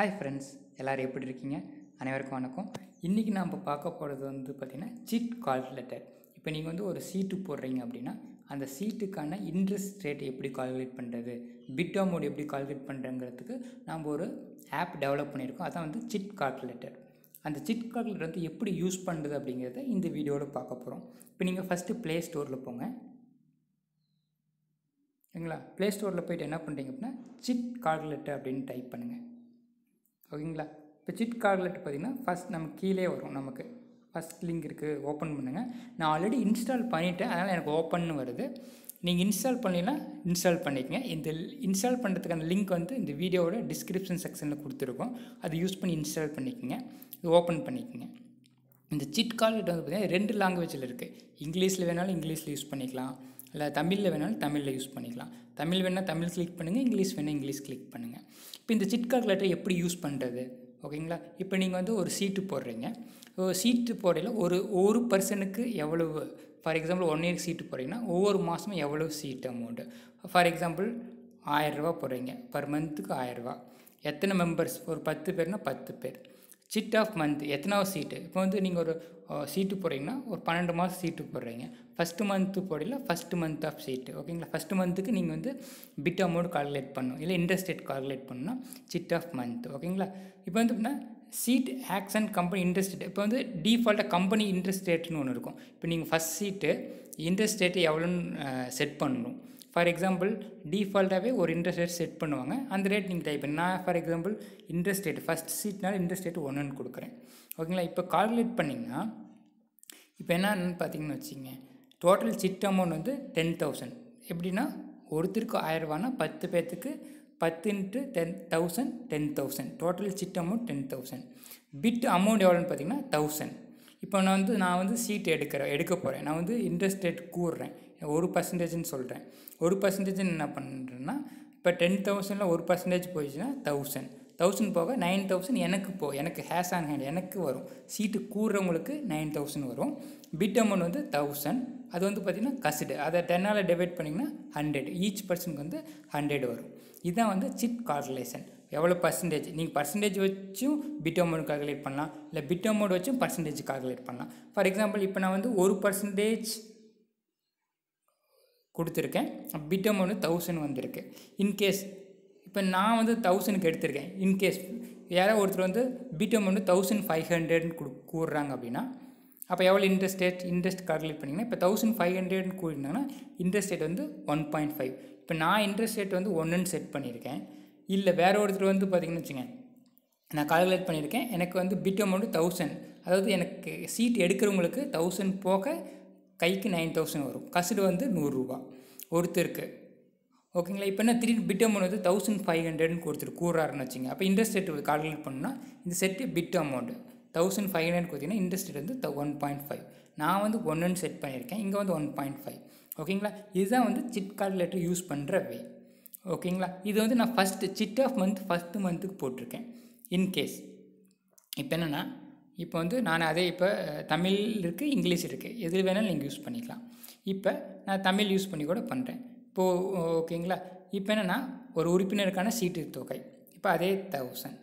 Hi friends எல்லோரும் எப்படி இருக்கீங்க? அனைவருக்கும் வணக்கம். இன்றைக்கி நாம் பார்க்க போகிறது வந்து பார்த்திங்கன்னா சிட் கால்குலேட்டர் இப்போ நீங்கள் வந்து ஒரு சீட்டு போடுறீங்க அப்படின்னா அந்த சீட்டுக்கான இன்ட்ரெஸ்ட் ரேட் எப்படி கால்குலேட் பண்ணுறது பிட் அமௌண்ட் எப்படி கால்குலேட் பண்ணுறங்கிறதுக்கு நாம் ஒரு ஆப் டெவலப் பண்ணியிருக்கோம். அதான் வந்து சிட் கால்குலேட்டர் அந்த சிட் கால்குலேட்டர் வந்து எப்படி யூஸ் பண்ணுறது அப்படிங்கிறத இந்த வீடியோவில் பார்க்க போகிறோம் இப்போ நீங்கள் ஃபஸ்ட்டு ப்ளே ஸ்டோரில் போங்க. சரிங்களா? ப்ளே ஸ்டோரில் போயிட்டு என்ன பண்ணுறீங்க அப்படின்னா சிட் கால்குலேட்டர் அப்படின்னு டைப் பண்ணுங்கள் ஓகேங்களா? இப்போ சிட் கால்குலேட்டர் பார்த்தீங்கன்னா ஃபஸ்ட் நமக்கு கீழே வரும் நமக்கு. ஃபஸ்ட் லிங்க் இருக்குது ஓப்பன் பண்ணுங்கள் நான் ஆல்ரெடி இன்ஸ்டால் பண்ணிவிட்டேன் அதனால் எனக்கு ஓப்பன் வருது. நீங்கள் இன்ஸ்டால் பண்ணலாம் இன்ஸ்டால் பண்ணிக்கங்க. இந்த இன்ஸ்டால் பண்ணுறதுக்கான லிங்க் வந்து இந்த வீடியோவோட டிஸ்கிரிப்ஷன் செக்ஷனில் கொடுத்துருக்கோம். அதை யூஸ் பண்ணி இன்ஸ்டால் பண்ணிக்கோங்க. இது ஓப்பன் பண்ணிக்கோங்க. இந்த சிட் கால்குலேட்டர் வந்து பார்த்திங்கன்னா ரெண்டு லாங்குவேஜில் இருக்குது இங்கிலீஷில் வேணாலும் இங்கிலீஷில் யூஸ் பண்ணிக்கலாம். இல்லை தமிழில் வேணாலும் தமிழில் யூஸ் பண்ணிக்கலாம். தமிழ் வேணால் தமிழ் கிளிக் பண்ணுங்கள் இங்கிலீஷ் வேணால் இங்கிலீஷ் கிளிக் பண்ணுங்கள் இப்போ இந்த சிட் கால்குலேட்டர் எப்படி யூஸ் பண்ணுறது ஓகேங்களா? இப்போ நீங்கள் வந்து ஒரு சீட்டு போடுறீங்க. ஒரு சீட்டு போடையில் ஒரு ஒரு பர்சனுக்கு எவ்வளவு ஃபார் எக்ஸாம்பிள் ஒன் இயர் சீட்டு போடுறீங்கன்னா ஒவ்வொரு மாதமும் எவ்வளோ சீட் அமௌண்ட்டு ஃபார் எக்ஸாம்பிள் ஆயரூபா போடுறீங்க. பர் மந்த்துக்கு ஆயரூபா எத்தனை மெம்பர்ஸ் ஒரு பத்து பேர்னால் பத்து பேர். சிட் ஆஃப் மந்த் எத்தனாவது சீட்டு இப்போ வந்து நீங்கள் ஒரு சீட்டு போடுறீங்கன்னா ஒரு பன்னெண்டு மாதம் சீட்டு போடுறீங்க. ஃபஸ்ட்டு மந்த்து போடல ஃபஸ்ட்டு மந்த் ஆஃப் சீட்டு ஓகேங்களா ஃபஸ்ட்டு மந்த்துக்கு நீங்கள் வந்து பிட் அமௌண்ட் கால்குலேட் பண்ணணும். இல்லை இன்ட்ரெஸ்ட் ரேட் கால்குலேட் பண்ணணும் சிட் ஆஃப் மந்த் ஓகேங்களா இப்போ வந்து எப்படின்னா chit auction company interest rate இப்போ வந்து டிஃபால்ட்டாக கம்பெனி இன்ட்ரெஸ்ட் ரேட்னு ஒன்று இருக்கும். இப்போ நீங்கள் ஃபஸ்ட் சீட்டு இன்ட்ரெஸ்ட் ரேட்டு எவ்வளோன்னு செட் பண்ணணும். ஃபார் எக்ஸாம்பிள் டிஃபால்ட்டாகவே ஒரு இன்ட்ரெஸ்ட் ரேட் செட் பண்ணுவாங்க. அந்த ரேட் நீங்கள் டைப் பண்ணி நான் for example interest rate first சீட்னால interest rate ஒன்றுன்னு கொடுக்குறேன். ஓகேங்களா இப்போ கால்குலேட் பண்ணிங்கன்னா இப்போ என்னன்னு பார்த்தீங்கன்னு வச்சுங்க டோட்டல் சிட் அமௌண்ட் வந்து டென் தௌசண்ட் எப்படின்னா ஒருத்தருக்கு ஆயிரரூவானா பத்து பேர்த்துக்கு பத்து into ten thousand ten thousand total chit amount ten thousand bid amount எவ்வளோன்னு பார்த்தீங்கன்னா தௌசண்ட் இப்போ நான் வந்து நான் வந்து சீட் எடுக்கிறேன் எடுக்க போகிறேன் நான் வந்து இன்ட்ரெஸ்ட் ரேட் கூடுறேன் ஒரு பர்சன்டேஜ்னு சொல்கிறேன் ஒரு பர்சன்டேஜ் என்ன பண்ணுறேன்னா இப்போ டென் தௌசண்டில் ஒரு பர்சன்டேஜ் போயிடுச்சுன்னா தௌசண்ட் தௌசண்ட் போக நைன் தௌசண்ட் எனக்கு போ எனக்கு ஹேஸ் ஆன் ஹேண்ட் எனக்கு வரும். சீட்டு கூடுறவங்களுக்கு நைன் தௌசண்ட் வரும். பிட் அமௌண்ட் வந்து தௌசண்ட் அது வந்து பார்த்திங்கன்னா கசிடு அதை டென்னால் டிவைட் பண்ணிங்கன்னா ஹண்ட்ரட் ஈச் பர்சனுக்கு வந்து ஹண்ட்ரட் வரும். இதுதான் வந்து சிட் கால்குலேஷன் எவ்வளோ பர்சன்டேஜ் நீங்கள் பர்சன்டேஜ் வச்சும் பிட் அமௌண்ட் கால்குலேட் பண்ணலாம். இல்லை பிட் அமௌண்ட் வச்சும் பர்சன்டேஜ் கால்குலேட் பண்ணலாம். ஃபார் எக்ஸாம்பிள் இப்போ நான் வந்து ஒரு பர்சன்டேஜ் கொடுத்துருக்கேன். பிட்டம் அமௌண்ட் தௌசண்ட் வந்திருக்கு. இன்கேஸ் இப்போ நான் வந்து தௌசண்ட்க்கு எடுத்திருக்கேன். இன்கேஸ் யாரோ ஒருத்தர் வந்து பிட் அமௌண்ட் தௌசண்ட் ஃபைவ் ஹண்ட்ரட்னு கொடு கூடுறாங்க அப்படின்னா அப்போ எவ்வளோ இன்ட்ரெஸ்ட் ரேட் இன்ட்ரெஸ்ட் கால்குலேட் பண்ணிங்கன்னா இப்போ தௌசண்ட் ஃபைவ் ஹண்ட்ரட்னு கூடினாங்கன்னா இன்ட்ரெஸ்ட் ரேட் வந்து ஒன் பாயிண்ட் ஃபைவ் இப்போ நான் இன்ட்ரெஸ்ட் ரேட் வந்து ஒன்றுன்னு செட் பண்ணியிருக்கேன். இல்லை வேற ஒருத்தர் வந்து பார்த்திங்கன்னு வச்சுங்க நான் கால்குலேட் பண்ணியிருக்கேன். எனக்கு வந்து பிட் அமௌண்ட்டு தௌசண்ட் அதாவது எனக்கு சீட் எடுக்கிறவங்களுக்கு தௌசண்ட் போக கைக்கு நைன் தௌசண்ட் வரும். கசிடு வந்து நூறுரூவா ஒருத்தருக்கு. ஓகேங்களா? இப்போ என்ன? த்ரீ பிட் அமௌண்ட் வந்து தௌசண்ட் ஃபைவ் ஹண்ட்ரட்னு கொடுத்துரு கூறாருன்னு வச்சுங்க. அப்போ இன்ட்ரெஸ்ட் ரேட் கால்குலேட் பண்ணால் இந்த set bid amount thousand five hundred கொடுத்தீங்கன்னா இன்ட்ரெஸ்ட் ரேட் வந்து ஒன் பாயிண்ட் ஃபைவ் நான் வந்து ஒன்றுன்னு செட் பண்ணியிருக்கேன். இங்கே வந்து ஒன் பாயிண்ட் ஃபைவ் ஓகேங்களா? இதுதான் வந்து சிட் கால்குலேட்டர் யூஸ் பண்ணுற வே ஓகேங்களா? இது வந்து நான் first chit of month first மந்த்துக்கு போட்டிருக்கேன். இன்கேஸ் இப்போ என்னென்னா இப்போ வந்து நான் அதே இப்போ தமிழ் இருக்குது இங்கிலீஷ் இருக்குது எது வேணாலும் நீங்கள் யூஸ் பண்ணிக்கலாம். இப்போ நான் தமிழ் யூஸ் பண்ணி கூட பண்ணுறேன் இப்போது ஓகேங்களா இப்போ என்னென்னா ஒரு உறுப்பினருக்கான சீட்டு தொகை. இப்போ அதே தௌசண்ட்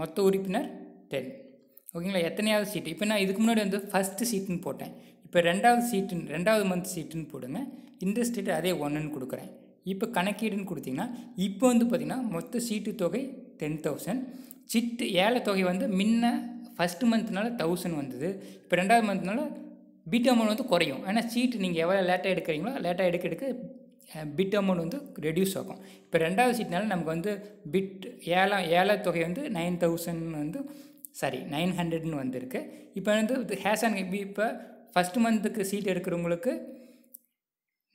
மொத்த உறுப்பினர் டென் ஓகேங்களா எத்தனையாவது சீட்டு இப்போ நான் இதுக்கு முன்னாடி வந்து ஃபஸ்ட்டு சீட்டுன்னு போட்டேன். இப்போ ரெண்டாவது சீட்டுன்னு ரெண்டாவது மந்த் சீட்டுன்னு போடுங்க. இந்த ரேட்டு அதே ஒன்றுன்னு கொடுக்குறேன். இப்போ கணக்கீடுன்னு கொடுத்தீங்கன்னா இப்போ வந்து பார்த்திங்கன்னா மொத்த சீட்டு தொகை டென் தௌசண்ட் சிட்டு ஏழை தொகை வந்து முன்ன ஃபஸ்ட்டு மந்த்னால தௌசண்ட் வந்தது. இப்போ ரெண்டாவது மந்த்னால பிட் அமௌண்ட் வந்து குறையும். ஏன்னா சீட்டு நீங்கள் எவ்வளோ லேட்டாக எடுக்கிறீங்களோ லேட்டாக எடுக்க எடுக்க பிட் அமௌண்ட் வந்து ரெடியூஸ் ஆகும். இப்போ ரெண்டாவது சீட்னால நமக்கு வந்து பிட் ஏழாம் ஏழை தொகை வந்து நைன் தௌசண்ட் வந்து சாரி நைன் ஹண்ட்ரட்னு வந்திருக்கு. இப்போ வந்து ஹேஸ் ஆன் இப்போ ஃபஸ்ட்டு மந்த்துக்கு சீட் எடுக்கிறவங்களுக்கு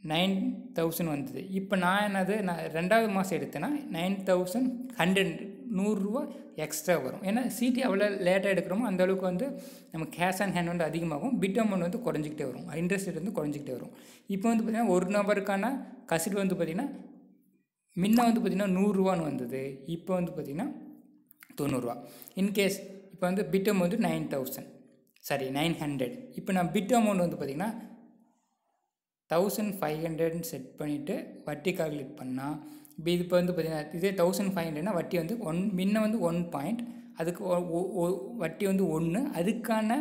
நைன் தௌசண்ட் வந்தது. இப்போ நான் என்னது நான் ரெண்டாவது மாதம் எடுத்தேன்னா நைன் தௌசண்ட் ஹண்ட்ரட் நூறுரூவா எக்ஸ்ட்ரா வரும். ஏன்னா சீட்டு எவ்வளோ லேட்டாக எடுக்கிறோமோ அந்த அளவுக்கு வந்து நம்ம கேஷ் ஆன் ஹேண்ட் வந்து அதிகமாகும். பிட் அமௌண்ட் வந்து குறைஞ்சிக்கிட்டே வரும். இன்ட்ரெஸ்ட் ரேட் வந்து குறைஞ்சிக்கிட்டே வரும். இப்போ வந்து பார்த்திங்கன்னா ஒரு நபருக்கான கசிடு வந்து பார்த்திங்கன்னா முன்ன வந்து பார்த்திங்கன்னா நூறுரூவான்னு வந்தது. இப்போ வந்து பார்த்திங்கன்னா தொண்ணூறுரூவா. இன்கேஸ் இப்போ வந்து பிட் அமௌண்ட் வந்து nine thousand sorry nine hundred இப்போ நான் பிட் அமௌண்ட் வந்து பார்த்திங்கன்னா தௌசண்ட் ஃபைவ் ஹண்ட்ரட்னு செட் பண்ணிவிட்டு வட்டி கால்குலேட் பண்ணால் இது இப்போ வந்து பார்த்தீங்கன்னா இதே தௌசண்ட் ஃபைவ் ஹண்ட்ரட்னா வட்டி வந்து ஒன் முன்ன வந்து ஒன் பாயிண்ட் அதுக்கு ஒ- வட்டி வந்து ஒன்று அதுக்கான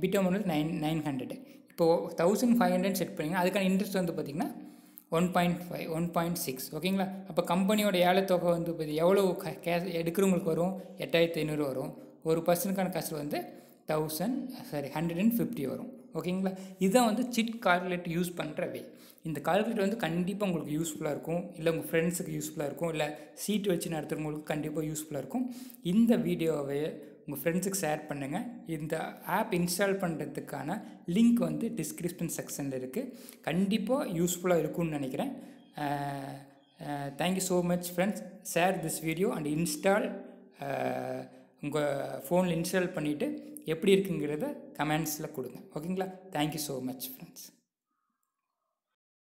பிட் அமௌண்ட் வந்து நைன் நைன் ஹண்ட்ரடு இப்போது தௌசண்ட் ஃபைவ் ஹண்ட்ரட் செட் பண்ணிங்கன்னா அதுக்கான இன்ட்ரெஸ்ட் வந்து பார்த்திங்கன்னா one point five one point six ஓகேங்களா அப்போ கம்பெனியோட ஏலத்தொகை வந்து இப்போ எவ்வளோ கேஷ் எடுக்கிறவங்களுக்கு வரும்? எட்டாயிரத்தி ஐநூறு வரும். ஒரு பர்சனுக்கான காசு வந்து thousand sorry hundred and fifty வரும். ஓகேங்களா? இதுதான் வந்து சிட் கால்குலேட் யூஸ் பண்ணுற வே இந்த கால்குலேட்டர் வந்து கண்டிப்பாக உங்களுக்கு யூஸ்ஃபுல்லாக இருக்கும். இல்லை உங்கள் ஃப்ரெண்ட்ஸுக்கு யூஸ்ஃபுல்லாக இருக்கும். இல்லை சீட் வச்சு நடத்துகிறவங்களுக்கு கண்டிப்பாக யூஸ்ஃபுல்லாக இருக்கும். இந்த வீடியோவை உங்கள் ஃப்ரெண்ட்ஸுக்கு ஷேர் பண்ணுங்கள் இந்த ஆப் இன்ஸ்டால் பண்ணுறதுக்கான லிங்க் வந்து டிஸ்கிரிப்ஷன் செக்ஷனில் இருக்குது கண்டிப்பாக யூஸ்ஃபுல்லாக இருக்கும்னு நினைக்கிறேன். Thank you so much friends share this video and install உங்கள் ஃபோனில் இன்ஸ்டால் பண்ணிவிட்டு எப்படி இருக்குங்கிறத கமெண்ட்ஸில் கொடுங்க. ஓகேங்களா? Thank you so much friends